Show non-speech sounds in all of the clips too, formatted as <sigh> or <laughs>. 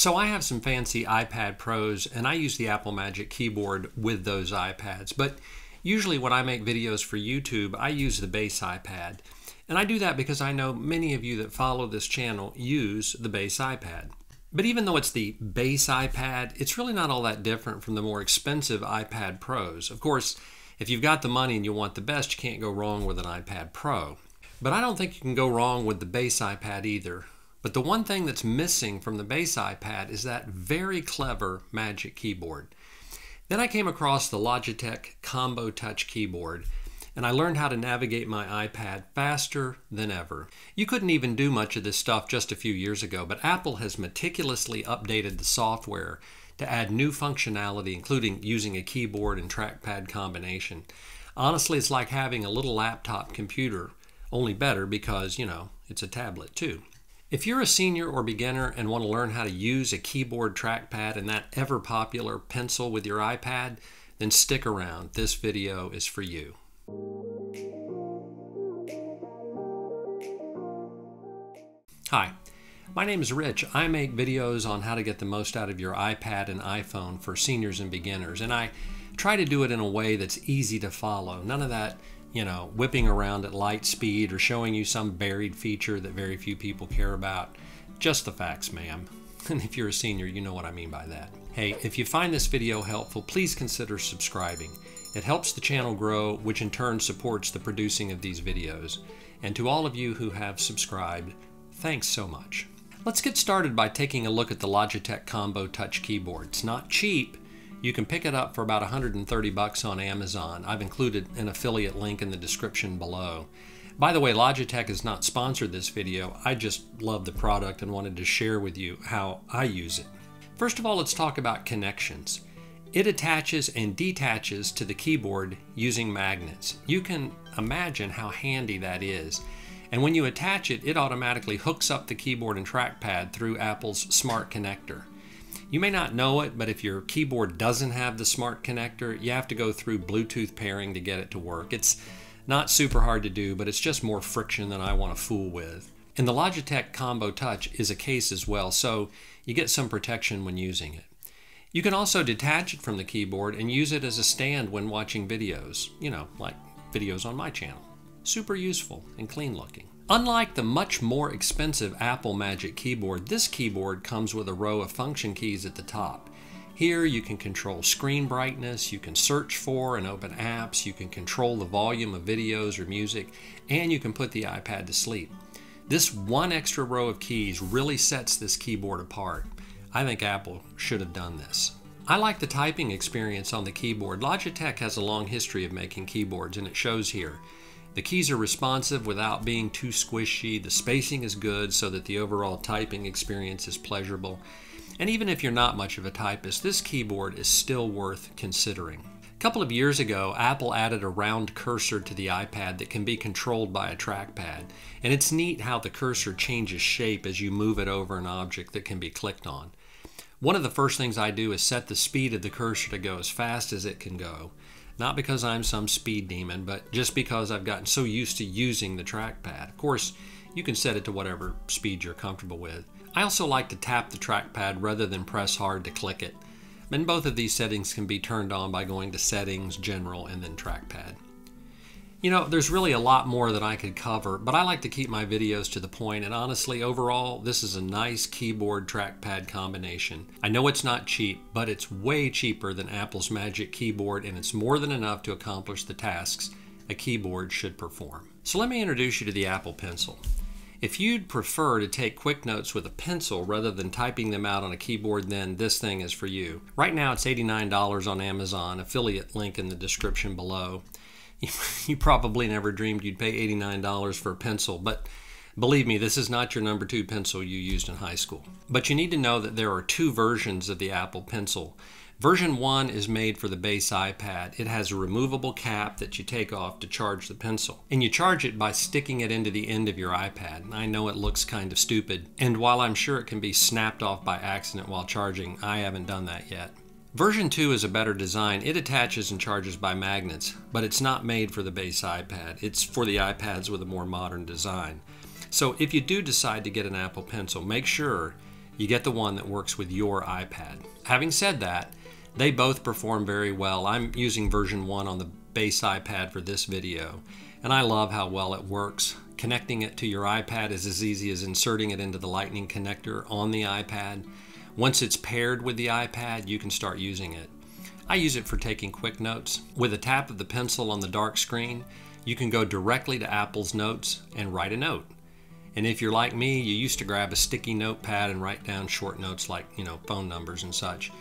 So I have some fancy iPad Pros and I use the Apple Magic keyboard with those iPads. But usually when I make videos for YouTube, I use the base iPad. And I do that because I know many of you that follow this channel use the base iPad. But even though it's the base iPad, it's really not all that different from the more expensive iPad Pros. Of course, if you've got the money and you want the best, you can't go wrong with an iPad Pro. But I don't think you can go wrong with the base iPad either. But the one thing that's missing from the base iPad is that very clever Magic Keyboard. Then I came across the Logitech Combo Touch Keyboard and I learned how to navigate my iPad faster than ever. You couldn't even do much of this stuff just a few years ago, but Apple has meticulously updated the software to add new functionality, including using a keyboard and trackpad combination. Honestly, it's like having a little laptop computer, only better because, you know, it's a tablet too. If you're a senior or beginner and want to learn how to use a keyboard trackpad and that ever popular pencil with your iPad, then stick around. This video is for you. Hi, my name is Rich. I make videos on how to get the most out of your iPad and iPhone for seniors and beginners, and I try to do it in a way that's easy to follow. None of that you know, whipping around at light speed or showing you some buried feature that very few people care about. Just the facts, ma'am. <laughs> And if you're a senior, you know what I mean by that. Hey, if you find this video helpful, please consider subscribing. It helps the channel grow, which in turn supports the producing of these videos. And to all of you who have subscribed, thanks so much. Let's get started by taking a look at the Logitech Combo Touch keyboard. It's not cheap, you can pick it up for about 130 bucks on Amazon. I've included an affiliate link in the description below. By the way, Logitech has not sponsored this video. I just love the product and wanted to share with you how I use it. First of all, let's talk about connections. It attaches and detaches to the keyboard using magnets. You can imagine how handy that is. And when you attach it, it automatically hooks up the keyboard and trackpad through Apple's smart connector. You may not know it, but if your keyboard doesn't have the smart connector, you have to go through Bluetooth pairing to get it to work. It's not super hard to do, but it's just more friction than I want to fool with. And the Logitech Combo Touch is a case as well, so you get some protection when using it. You can also detach it from the keyboard and use it as a stand when watching videos, you know, like videos on my channel. Super useful and clean looking. Unlike the much more expensive Apple Magic Keyboard, this keyboard comes with a row of function keys at the top. Here you can control screen brightness, you can search for and open apps, you can control the volume of videos or music, and you can put the iPad to sleep. This one extra row of keys really sets this keyboard apart. I think Apple should have done this. I like the typing experience on the keyboard. Logitech has a long history of making keyboards and it shows here. The keys are responsive without being too squishy. The spacing is good so that the overall typing experience is pleasurable. And even if you're not much of a typist, this keyboard is still worth considering. A couple of years ago, Apple added a round cursor to the iPad that can be controlled by a trackpad. And it's neat how the cursor changes shape as you move it over an object that can be clicked on. One of the first things I do is set the speed of the cursor to go as fast as it can go. Not because I'm some speed demon, but just because I've gotten so used to using the trackpad. Of course, you can set it to whatever speed you're comfortable with. I also like to tap the trackpad rather than press hard to click it. And both of these settings can be turned on by going to Settings, General, and then Trackpad. You know, there's really a lot more that I could cover, but I like to keep my videos to the point, and honestly, overall, this is a nice keyboard trackpad combination. I know it's not cheap, but it's way cheaper than Apple's Magic Keyboard, and it's more than enough to accomplish the tasks a keyboard should perform. So let me introduce you to the Apple Pencil. If you'd prefer to take quick notes with a pencil rather than typing them out on a keyboard, then this thing is for you. Right now it's $89 on Amazon, affiliate link in the description below. <laughs> you probably never dreamed you'd pay $89 for a pencil, but believe me, this is not your number two pencil you used in high school. But you need to know that there are two versions of the Apple Pencil. Version 1 is made for the base iPad. It has a removable cap that you take off to charge the pencil. And you charge it by sticking it into the end of your iPad. I know it looks kind of stupid, and while I'm sure it can be snapped off by accident while charging, I haven't done that yet. Version 2 is a better design. It attaches and charges by magnets, but it's not made for the base iPad. It's for the iPads with a more modern design. So if you do decide to get an Apple Pencil, make sure you get the one that works with your iPad. Having said that, they both perform very well. I'm using version 1 on the base iPad for this video, and I love how well it works. Connecting it to your iPad is as easy as inserting it into the lightning connector on the iPad. Once it's paired with the iPad, you can start using it. I use it for taking quick notes. With a tap of the pencil on the dark screen, you can go directly to Apple's Notes and write a note. And if you're like me, you used to grab a sticky notepad and write down short notes like, you know, phone numbers and such.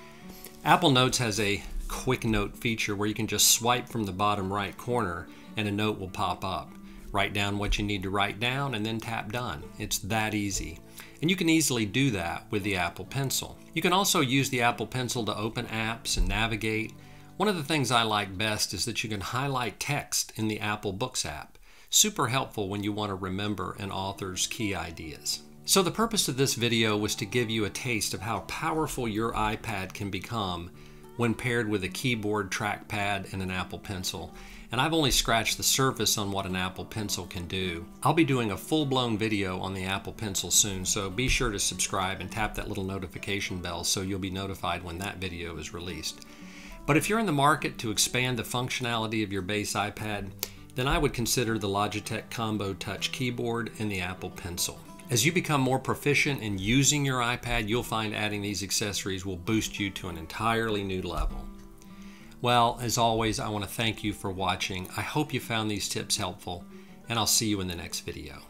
Apple Notes has a quick note feature where you can just swipe from the bottom right corner and a note will pop up. Write down what you need to write down and then tap done. It's that easy. And you can easily do that with the Apple Pencil. You can also use the Apple Pencil to open apps and navigate. One of the things I like best is that you can highlight text in the Apple Books app. Super helpful when you want to remember an author's key ideas. So the purpose of this video was to give you a taste of how powerful your iPad can become when paired with a keyboard, trackpad, and an Apple Pencil. And I've only scratched the surface on what an Apple Pencil can do. I'll be doing a full-blown video on the Apple Pencil soon, so be sure to subscribe and tap that little notification bell so you'll be notified when that video is released. But if you're in the market to expand the functionality of your base iPad, then I would consider the Logitech Combo Touch keyboard and the Apple Pencil. As you become more proficient in using your iPad, you'll find adding these accessories will boost you to an entirely new level. Well, as always, I want to thank you for watching. I hope you found these tips helpful, and I'll see you in the next video.